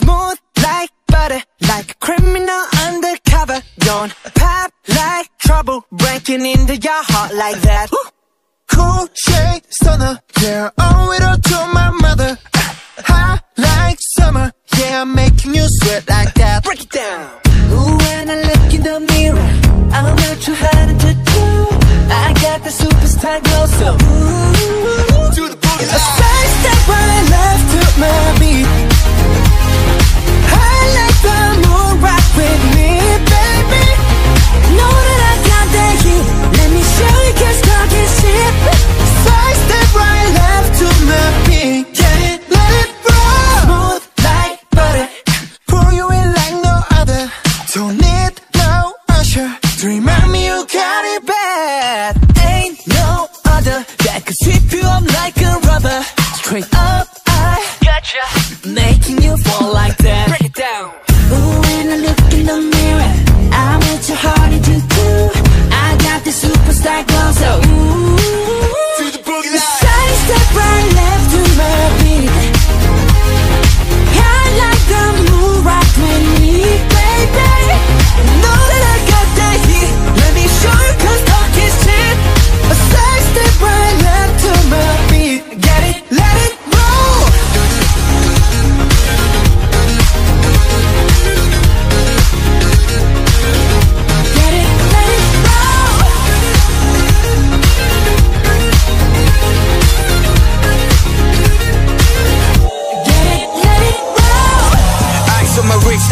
Smooth like butter, like a criminal undercover. Don't pop like trouble, breaking into your heart like that. Cool shade stunner, yeah, owe it all to my mother. Hot like summer, yeah, I'm making you sweat like Straight up, I gotcha. Making you fall like that. Break it down. Ooh, when I look in the mirror, I'm at your heart to do. I got the superstar glow, so ooh.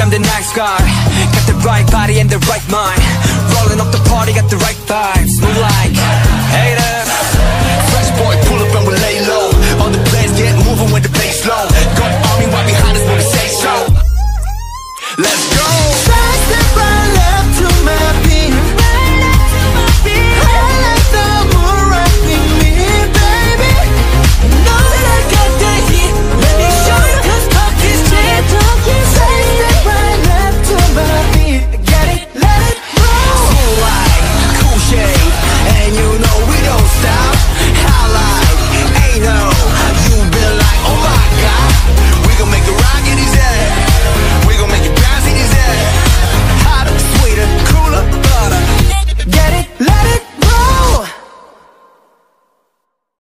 I'm the nice guy. Got the right body and the right mind. Rolling up the party, got the right vibes